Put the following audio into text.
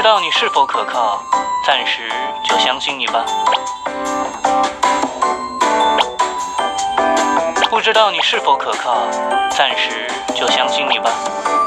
不知道你是否可靠暂时就相信你吧。不知道你是否可靠暂时就相信你吧。